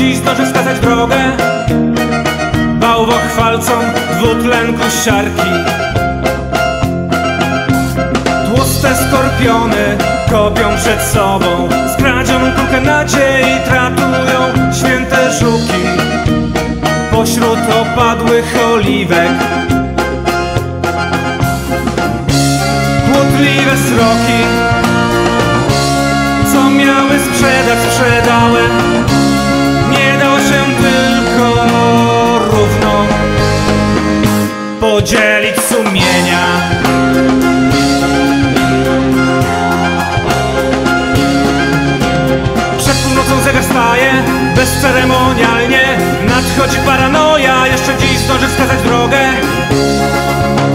dziś zdąży wskazać drogę. Bałwochwalcom dwutlenku siarki. Tłuste skorpiony kopią przed sobą Skradzioną kulkę nadziei tratują święte żuki Pośród opadłych oliwek Kłótliwe sroki Co miały sprzedać, Podzielić sumienia. Przed północą zegar staje Bezceremonialnie Nadchodzi paranoja. Jeszcze dziś zdąży wskazać drogę.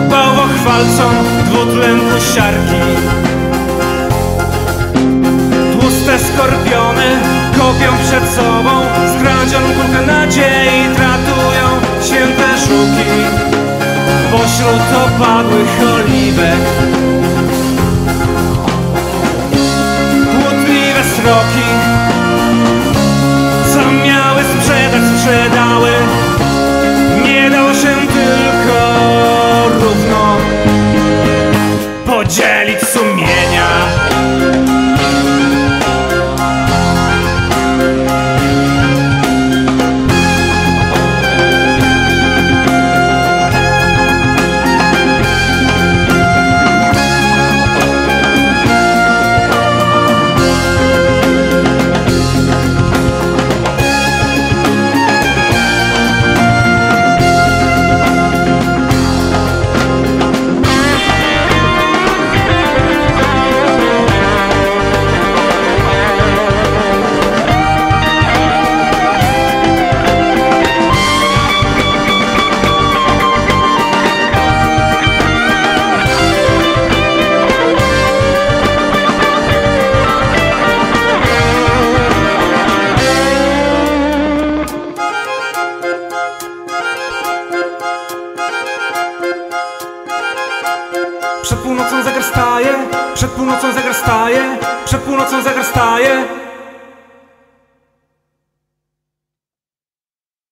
Bałwochwalcom dwutlenku siarki. Tłuste skorpiony kopią przed sobą Skradzioną kulkę nadziei Pośród opadłych oliwek. Kłótliwe sroki Co miały sprzedać, sprzedały. Nie dało się tylko równo Podzielić Przed północą zegar staje, przed północą zegar staje, przed północą zegar staje